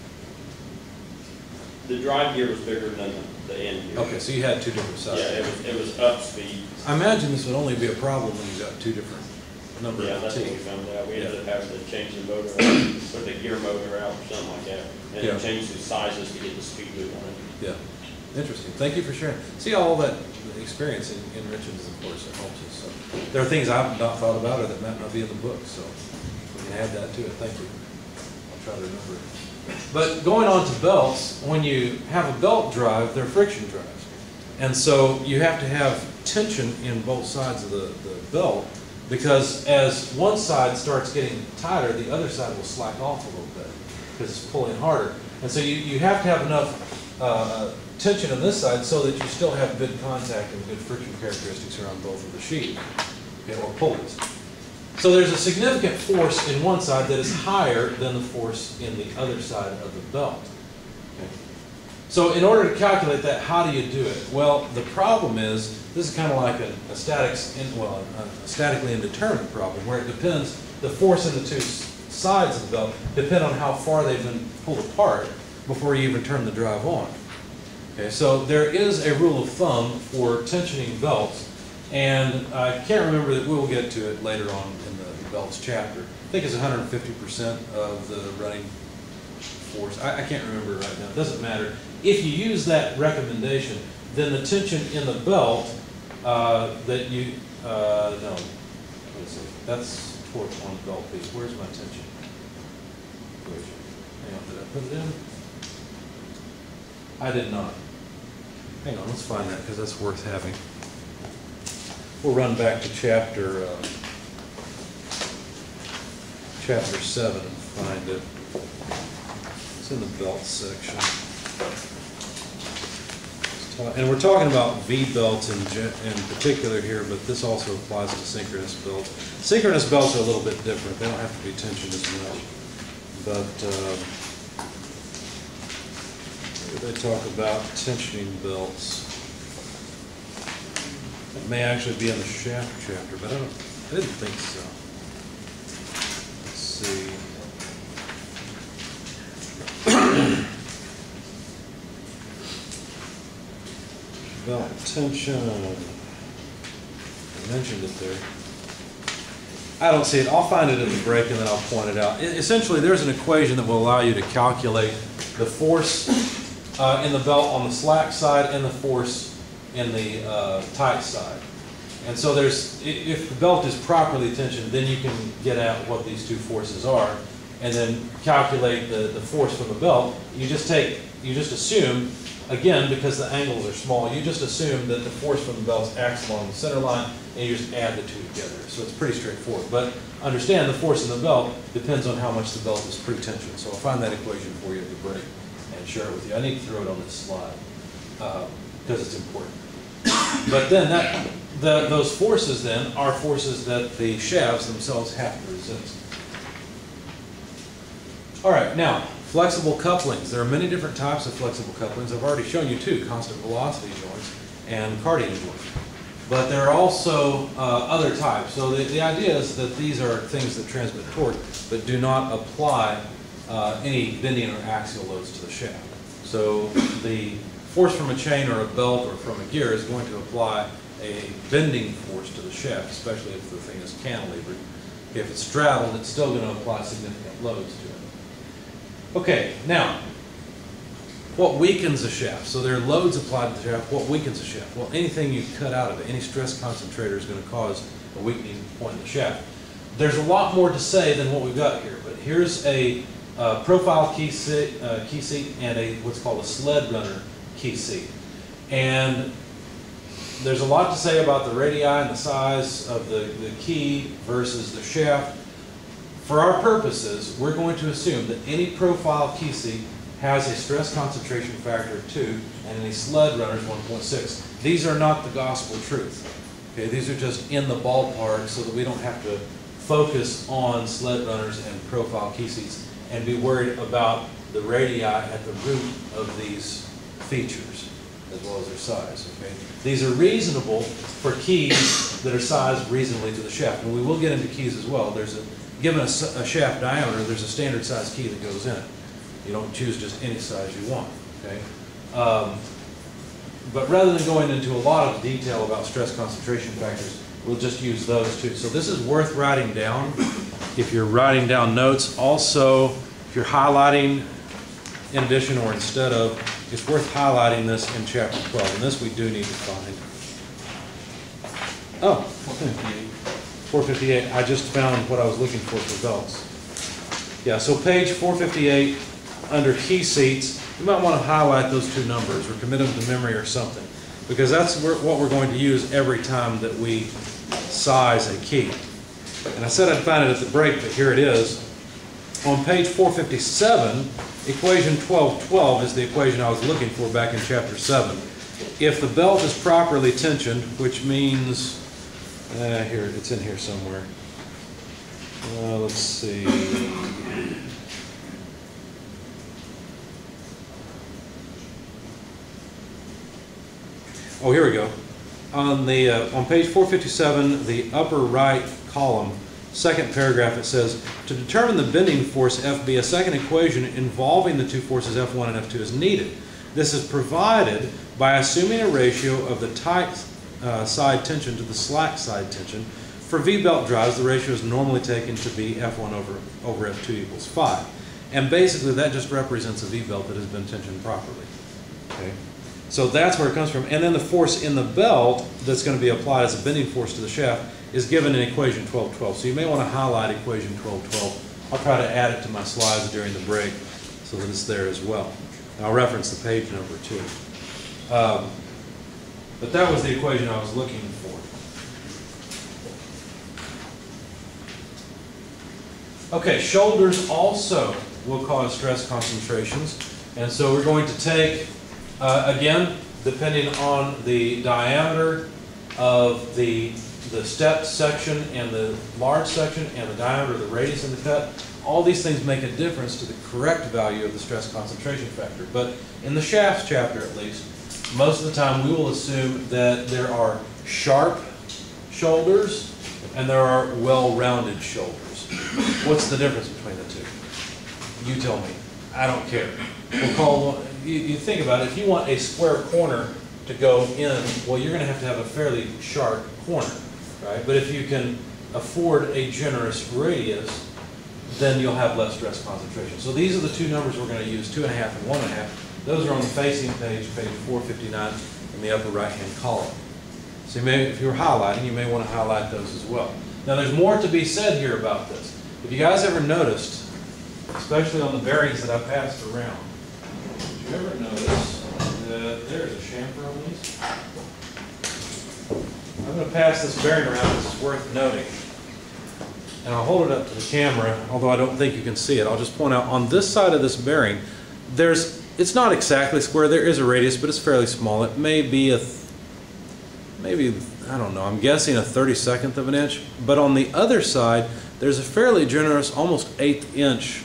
E: The drive gear was bigger than the, the end gear.
A: Okay, so you had two different sides.
E: Yeah, it was, it was up speed.
A: I imagine this would only be a problem when you got two different number
E: Yeah, that's what we
A: teeth.
E: found out. We ended up having to change the motor, out, put the gear motor out or something like that. And
A: Yeah.
E: change the sizes to get the speed we wanted.
A: Yeah, interesting. Thank you for sharing. See, all that experience en- enriches, of course, it helps us. So There are things I've not thought about or that might not be in the book, so we can add that to it. Thank you. I'll try to remember it. But going on to belts, when you have a belt drive, they're friction drives. And so you have to have tension in both sides of the, the belt because as one side starts getting tighter, the other side will slack off a little bit because it's pulling harder. And so you, you have to have enough uh, tension on this side so that you still have good contact and good friction characteristics around both of the sheaves, okay, or pulleys. So there's a significant force in one side that is higher than the force in the other side of the belt. Okay. So in order to calculate that, how do you do it? Well, the problem is, this is kind of like a, a well, a, statically indeterminate problem, where it depends, the force in the two sides of the belt depend on how far they've been pulled apart before you even turn the drive on. Okay, so there is a rule of thumb for tensioning belts, and I can't remember that, we'll get to it later on in the belts chapter. I think it's hundred and fifty percent of the running force, I, I can't remember right now, it doesn't matter. If you use that recommendation, then the tension in the belt, uh, that you, uh, no, let's see, that's torque on belt piece, where's my tension? Hang on, did I put it in? I did not. Hang on, let's find that, because that's worth having. We'll run back to chapter, uh, chapter seven and find it. It's in the belt section. And we're talking about V-belts in, in particular here, but this also applies to synchronous belts. Synchronous belts are a little bit different, they don't have to be tensioned as much. But, um, they talk about tensioning belts. It may actually be in the shaft chapter, but I don't, I didn't think so. Let's see. Belt tension. I mentioned it there. I don't see it. I'll find it in the break and then I'll point it out. E- Essentially, there's an equation that will allow you to calculate the force uh, in the belt on the slack side and the force in the uh, tight side. And so there's, if the belt is properly tensioned, then you can get at what these two forces are and then calculate the, the force from the belt. You just take, you just assume, again, because the angles are small, you just assume that the force from the belt acts along the center line and you just add the two together. So it's pretty straightforward. But understand the force in the belt depends on how much the belt is pre-tensioned. So I'll find that equation for you at the break and share it with you. I need to throw it on this slide uh, because it's important. But then that, the, those forces then are forces that the shafts themselves have to resist. All right, now, flexible couplings. There are many different types of flexible couplings. I've already shown you two, constant velocity joints and cardan joints. But there are also uh, other types. So the, the idea is that these are things that transmit torque, but do not apply uh, any bending or axial loads to the shaft. So the force from a chain or a belt or from a gear is going to apply a bending force to the shaft, especially if the thing is cantilevered. If it's straddled, it's still going to apply significant loads to it. Okay, now, what weakens a shaft? So there are loads applied to the shaft. What weakens a shaft? Well, anything you cut out of it, any stress concentrator is going to cause a weakening point in the shaft. There's a lot more to say than what we've got here, but here's a uh, profile key seat, uh, key seat and a what's called a sled runner key seat. And there's a lot to say about the radii and the size of the, the key versus the shaft. For our purposes, we're going to assume that any profile key has a stress concentration factor of 2 and any sled runners 1.6. These are not the gospel truth. Okay, these are just in the ballpark so that we don't have to focus on sled runners and profile key and be worried about the radii at the root of these features as well as their size. Okay, these are reasonable for keys that are sized reasonably to the shaft, and we will get into keys as well. There's a given a shaft diameter, there's a standard size key that goes in it. You don't choose just any size you want. Okay. Um, but rather than going into a lot of detail about stress concentration factors, we'll just use those two. So this is worth writing down if you're writing down notes. Also, if you're highlighting in addition or instead of, it's worth highlighting this in chapter 12, and this we do need to find. Oh, 458, I just found what I was looking for for belts. Yeah, so page 458, under key seats, you might want to highlight those two numbers or commit them to memory or something, because that's what we're going to use every time that we size a key. And I said I'd find it at the break, but here it is. On page 457, equation 1212 is the equation I was looking for back in chapter 7. If the belt is properly tensioned, which means, uh, here, it's in here somewhere. Uh, let's see. Oh, here we go. On the, uh, on page 457, the upper right column, second paragraph, it says, "To determine the bending force FB, a second equation involving the two forces F1 and F2 is needed. This is provided by assuming a ratio of the tight uh, side tension to the slack side tension. For V-belt drives, the ratio is normally taken to be F1 over, over F2 equals 5. And basically, that just represents a V-belt that has been tensioned properly. Okay? So that's where it comes from. And then the force in the belt that's going to be applied as a bending force to the shaft is given in equation 1212. So you may want to highlight equation 1212. I'll try to add it to my slides during the break so that it's there as well. I'll reference the page number too. Um, but that was the equation I was looking for. Okay, shoulders also will cause stress concentrations. And so we're going to take, uh, again, depending on the diameter of the, the step section and the large section and the diameter of the radius in the cut, all these things make a difference to the correct value of the stress concentration factor. But in the shafts chapter at least, most of the time we will assume that there are sharp shoulders and there are well-rounded shoulders. What's the difference between the two? You tell me. I don't care. We'll call, you, you think about it, if you want a square corner to go in, well, you're gonna have to have a fairly sharp corner, right? But if you can afford a generous radius, then you'll have less stress concentration. So these are the two numbers we're gonna use, two and a half and one and a half. Those are on the facing page, page four fifty-nine, in the upper right-hand column. So you may, if you're highlighting, you may want to highlight those as well. Now, there's more to be said here about this. If you guys ever noticed, especially on the bearings that I passed around, did you ever notice that there's a chamfer on these? I'm going to pass this bearing around it's worth noting. And I'll hold it up to the camera, although I don't think you can see it. I'll just point out, on this side of this bearing, there's, it's not exactly square. There is a radius, but it's fairly small. It may be a, maybe, I don't know, I'm guessing a 32nd of an inch. But on the other side, there's a fairly generous, almost eighth inch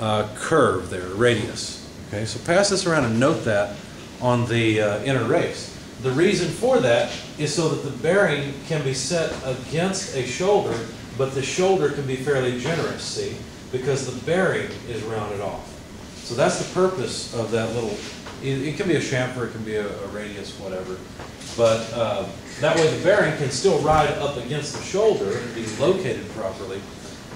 A: uh, curve there, radius. Okay, so pass this around and note that on the uh, inner race. The reason for that is so that the bearing can be set against a shoulder, but the shoulder can be fairly generous, see, because the bearing is rounded off. So that's the purpose of that little, it, it can be a chamfer, it can be a, a radius, whatever. But uh, that way the bearing can still ride up against the shoulder and be located properly,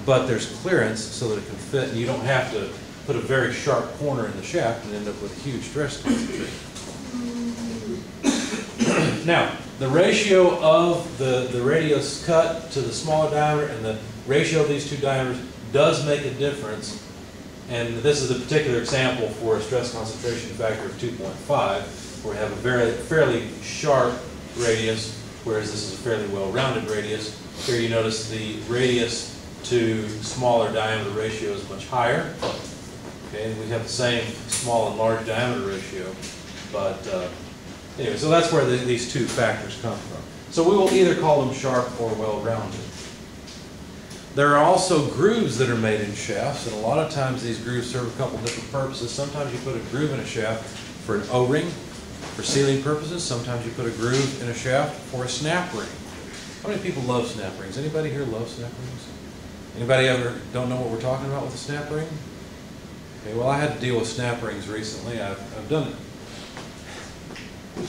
A: but there's clearance so that it can fit, and you don't have to put a very sharp corner in the shaft and end up with a huge stress. Now, the ratio of the, the radius cut to the smaller diameter and the ratio of these two diameters does make a difference. And this is a particular example for a stress concentration factor of 2.5, where we have a very, fairly sharp radius, whereas this is a fairly well-rounded radius. Here you notice the radius to smaller diameter ratio is much higher. Okay, and we have the same small and large diameter ratio, but uh, anyway, so that's where the, these two factors come from. So we will either call them sharp or well-rounded. There are also grooves that are made in shafts, and a lot of times these grooves serve a couple different purposes. Sometimes you put a groove in a shaft for an O-ring, for sealing purposes. Sometimes you put a groove in a shaft for a snap ring. How many people love snap rings? Anybody here love snap rings? Anybody ever don't know what we're talking about with a snap ring? Okay, well, I had to deal with snap rings recently. I've, I've done it.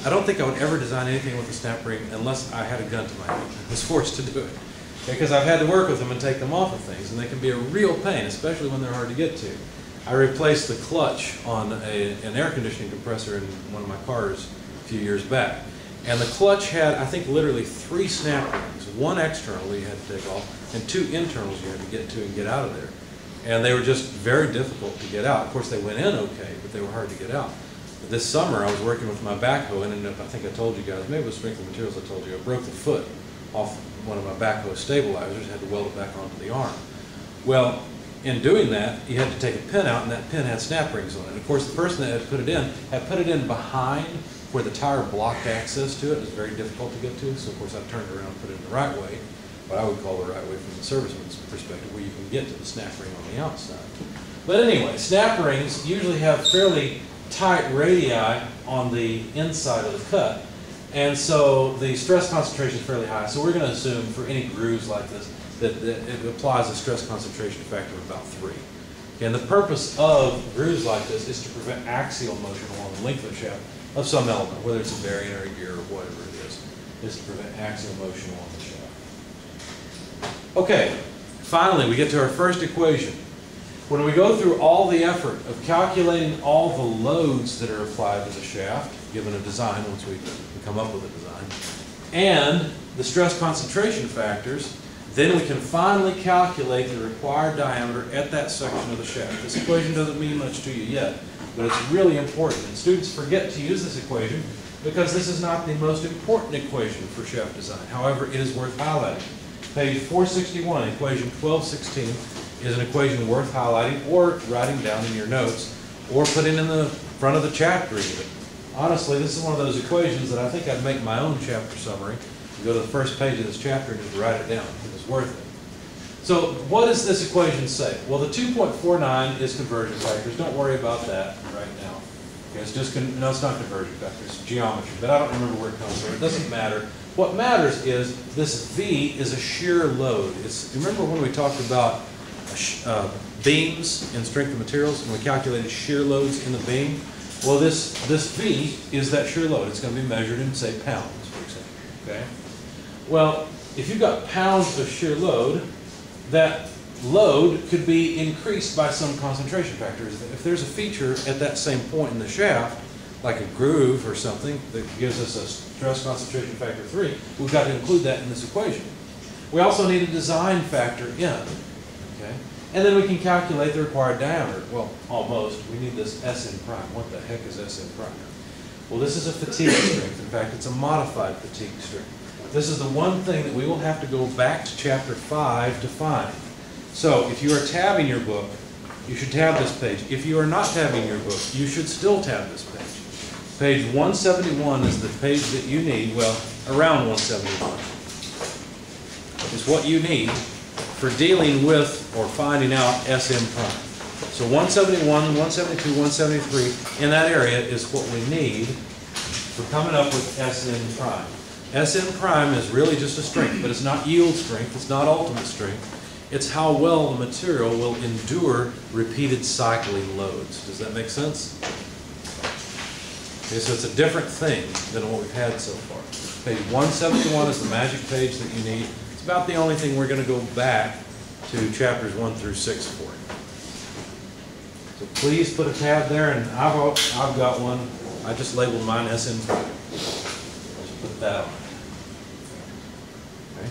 A: I don't think I would ever design anything with a snap ring unless I had a gun to my head. I was forced to do it. Because I've had to work with them and take them off of things, and they can be a real pain, especially when they're hard to get to. I replaced the clutch on a, an air conditioning compressor in one of my cars a few years back. And the clutch had, I think, literally three snap rings. One external you had to take off, and two internals you had to get to and get out of there. And they were just very difficult to get out. Of course, they went in okay, but they were hard to get out. This summer, I was working with my backhoe, and ended up, I think I told you guys, maybe it was Sprinkler Materials I told you, I broke the foot off one of my backhoe stabilizers, had to weld it back onto the arm. Well, in doing that, you had to take a pin out, and that pin had snap rings on it. And of course, the person that had put it in had put it in behind where the tire blocked access to it. It was very difficult to get to, so of course I turned around and put it in the right way, what I would call the right way from the serviceman's perspective, where you can get to the snap ring on the outside. But anyway, snap rings usually have fairly tight radii on the inside of the cut, and so the stress concentration is fairly high. So we're going to assume for any grooves like this that, that it applies a stress concentration factor of about three. And the purpose of grooves like this is to prevent axial motion along the length of the shaft of some element, whether it's a bearing or a gear or whatever it is, is to prevent axial motion along the shaft. Okay, finally we get to our first equation. When we go through all the effort of calculating all the loads that are applied to the shaft, given a design, once we come up with a design, and the stress concentration factors, then we can finally calculate the required diameter at that section of the shaft. This equation doesn't mean much to you yet, but it's really important. And students forget to use this equation because this is not the most important equation for shaft design. However, it is worth highlighting. Page 461, equation 1216, is an equation worth highlighting or writing down in your notes or putting in the front of the chapter even. Honestly, this is one of those equations that I think I'd make my own chapter summary, go to the first page of this chapter and just write it down, because it's worth it. So what does this equation say? Well, the 2.49 is conversion factors. Don't worry about that right now. Okay, it's just, no, it's not conversion factors, it's geometry, but I don't remember where it comes from. It doesn't matter. What matters is this V is a shear load. It's, remember when we talked about uh, beams and strength of materials, and we calculated shear loads in the beam? Well, this, this V is that shear load. It's going to be measured in, say, pounds, for example, okay? Well, if you've got pounds of shear load, that load could be increased by some concentration factors. If there's a feature at that same point in the shaft, like a groove or something that gives us a stress concentration factor three, we've got to include that in this equation. We also need a design factor in? And then we can calculate the required diameter. Well, almost. We need this Sn prime. What the heck is Sn prime? Well, this is a fatigue strength. In fact, it's a modified fatigue strength. This is the one thing that we will have to go back to chapter five to find. So if you are tabbing your book, you should tab this page. If you are not tabbing your book, you should still tab this page. Page 171 is the page that you need, well, around 171, is what you need for dealing with or finding out Sn prime. So 171, 172, 173, in that area is what we need for coming up with Sn prime. Sn prime is really just a strength, but it's not yield strength, it's not ultimate strength. It's how well the material will endure repeated cycling loads. Does that make sense? Okay, so it's a different thing than what we've had so far. Page 171 is the magic page that you need. About the only thing we're going to go back to chapters 1 through 6 for. So please put a tab there, and I've, I've got one. I just labeled mine SN prime. Just put that on. Okay.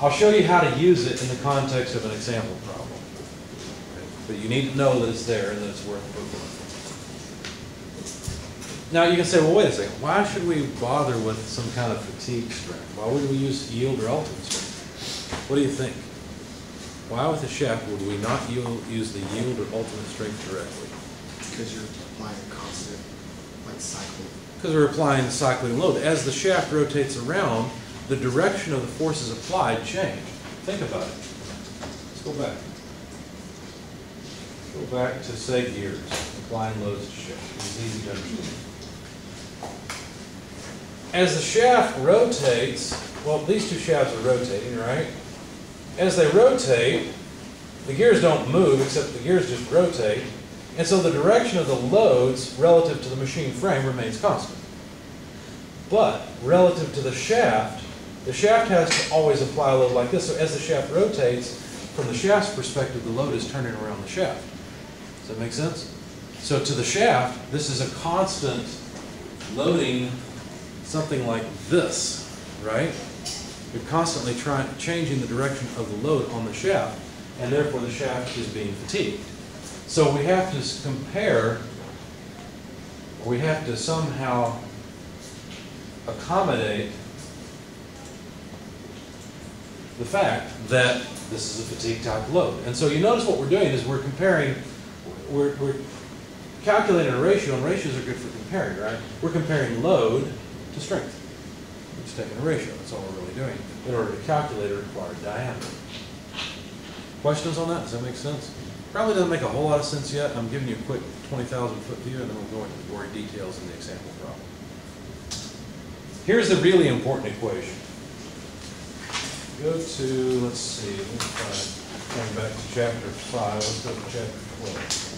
A: I'll show you how to use it in the context of an example problem. Okay. But you need to know that it's there and that it's worth looking at. Now, you can say, well, wait a second, why should we bother with some kind of fatigue strength? Why would we use yield or ultimate strength? What do you think? Why with the shaft would we not yield, use the yield or ultimate strength directly?
D: Because you're applying a constant, like, cycle.
A: Because we're applying the cycling load. As the shaft rotates around, the direction of the forces applied change. Think about it. Let's go back. Go back to, say, gears, applying loads to shaft. It's easy to understand. As the shaft rotates, well, these two shafts are rotating, right? As they rotate, the gears don't move, except the gears just rotate. And so the direction of the loads relative to the machine frame remains constant. But relative to the shaft, the shaft has to always apply a load like this. So as the shaft rotates, from the shaft's perspective, the load is turning around the shaft. Does that make sense? So to the shaft, this is a constant loading something like this, right? You're constantly trying, changing the direction of the load on the shaft, and therefore the shaft is being fatigued. So we have to compare, we have to somehow accommodate the fact that this is a fatigue type load. And so you notice what we're doing is we're comparing, we're, we're calculating a ratio, and ratios are good for comparing, right? We're comparing load to strength. We're just taking a ratio, that's all we're really doing, in order to calculate a required diameter. Questions on that? Does that make sense? Probably doesn't make a whole lot of sense yet. I'm giving you a quick twenty thousand foot view, and then we'll go into the gory details in the example problem. Here's the really important equation. Go to, let's see, let me try, going back to chapter five, let's go to chapter twelve.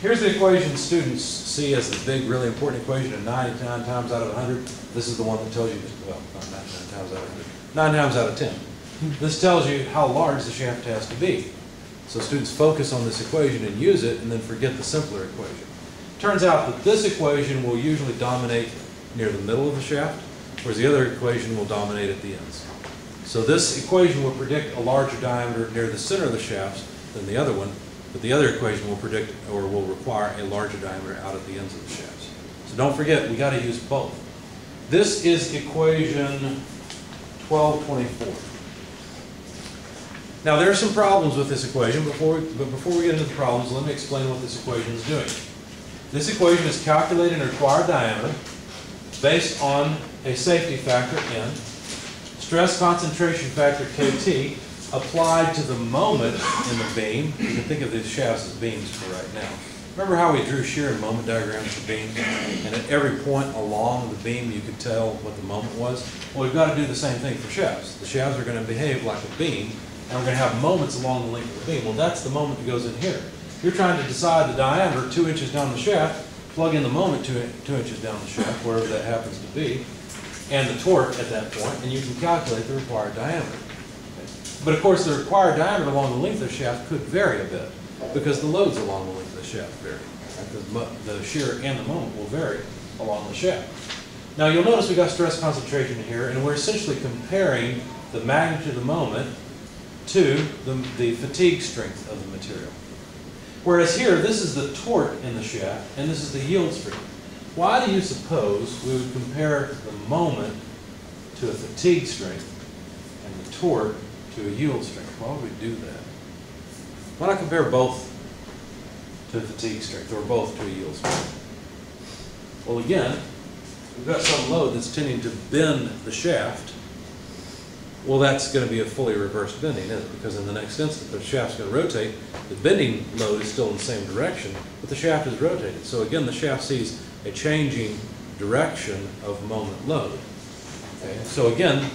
A: Here's the equation students see as the big, really important equation, and 99 times out of 100, this is the one that tells you, well, not 99 times out of 100, 9 times out of 10. This tells you how large the shaft has to be. So students focus on this equation and use it, and then forget the simpler equation. Turns out that this equation will usually dominate near the middle of the shaft, whereas the other equation will dominate at the ends. So this equation will predict a larger diameter near the center of the shafts than the other one, but the other equation will predict or will require a larger diameter out at the ends of the shafts. So don't forget, we got to use both. This is equation 1224. Now, there are some problems with this equation, before, we- but before we get into the problems, let me explain what this equation is doing. This equation is calculating a required diameter based on a safety factor N, stress concentration factor KT, applied to the moment in the beam. You can think of these shafts as beams for right now. Remember how we drew shear and moment diagrams for beams? And at every point along the beam, you could tell what the moment was? Well, we've got to do the same thing for shafts. The shafts are going to behave like a beam, and we're going to have moments along the length of the beam. Well, that's the moment that goes in here. You're trying to decide the diameter two inches down the shaft, plug in the moment two, two inches down the shaft, wherever that happens to be, and the torque at that point, and you can calculate the required diameter. But of course, the required diameter along the length of the shaft could vary a bit, because the loads along the length of the shaft vary. right? The The shear and the moment will vary along the shaft. Now, you'll notice we've got stress concentration here, and we're essentially comparing the magnitude of the moment to the, the fatigue strength of the material. Whereas here, this is the torque in the shaft, and this is the yield strength. Why do you suppose we would compare the moment to a fatigue strength and the torque to a yield strength? Why would we do that? Why not compare both to fatigue strength or both to a yield strength? Well, again, we've got some load that's tending to bend the shaft, Well, that's gonna be a fully reversed bending, isn't it? Because in the next instant, the shaft's gonna rotate, the bending load is still in the same direction, but the shaft is rotated. So again, the shaft sees a changing direction of moment load. Okay, so again,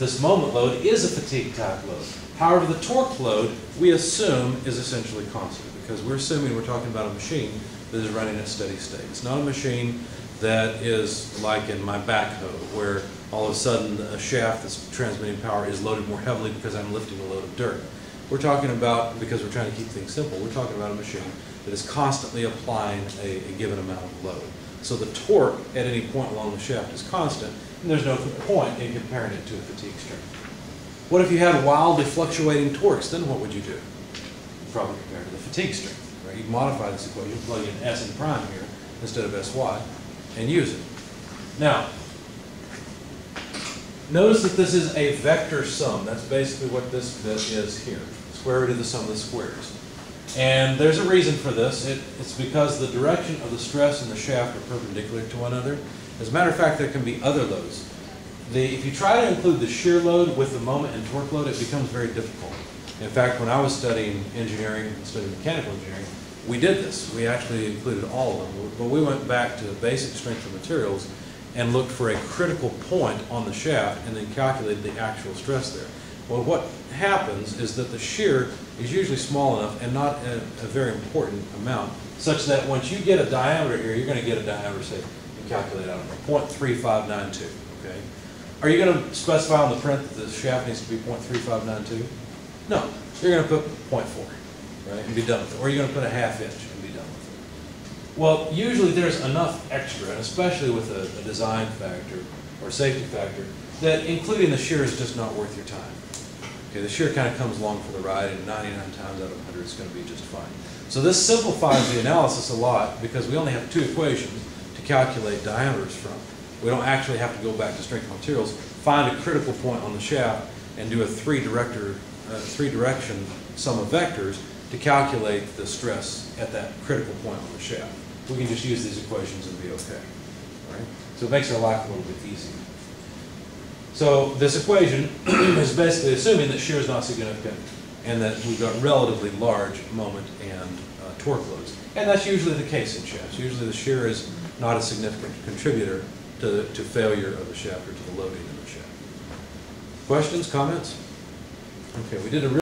A: this moment load is a fatigue type load. However, the torque load, we assume, is essentially constant, because we're assuming we're talking about a machine that is running at steady state. It's not a machine that is like in my backhoe, where all of a sudden a shaft that's transmitting power is loaded more heavily because I'm lifting a load of dirt. We're talking about, because we're trying to keep things simple, we're talking about a machine that is constantly applying a, a given amount of load. So the torque at any point along the shaft is constant, there's no point in comparing it to a fatigue strength. What if you had wildly fluctuating torques? Then what would you do? You'd Probably compare to the fatigue strength, right? You'd modify this equation, plug in Sn prime here instead of SY, and use it. Now, notice that this is a vector sum. That's basically what this bit is here. Square root of the sum of the squares. And there's a reason for this. It, it's because the direction of the stress and the shaft are perpendicular to one another. As a matter of fact, there can be other loads. The, if you try to include the shear load with the moment and torque load, it becomes very difficult. In fact, when I was studying engineering, studying mechanical engineering, we did this. We actually included all of them. But we went back to basic strength of materials and looked for a critical point on the shaft and then calculated the actual stress there. Well, what happens is that the shear is usually small enough and not a, a very important amount, such that once you get a diameter here, you're going to get a diameter, say, you calculate out of 0.3592, okay? Are you going to specify on the print that the shaft needs to be 0.3592? No, you're going to put 0.4, right, and be done with it. Or you're going to put a half inch and be done with it. Well, usually there's enough extra, and especially with a, a design factor or safety factor, that including the shear is just not worth your time. Okay, the shear kind of comes along for the ride, and 99 times out of 100 it's going to be just fine. So this simplifies the analysis a lot because we only have two equations to calculate diameters from. We don't actually have to go back to strength of materials, find a critical point on the shaft, and do a three-director, uh, three-direction sum of vectors to calculate the stress at that critical point on the shaft. We can just use these equations and be okay. right? So it makes our life a little bit easier. So this equation is basically assuming that shear is not significant and that we've got relatively large moment and uh, torque loads. And that's usually the case in shafts. Usually the shear is not a significant contributor to, to failure of the shaft or to the loading of the shaft. Questions, comments? Okay, we did a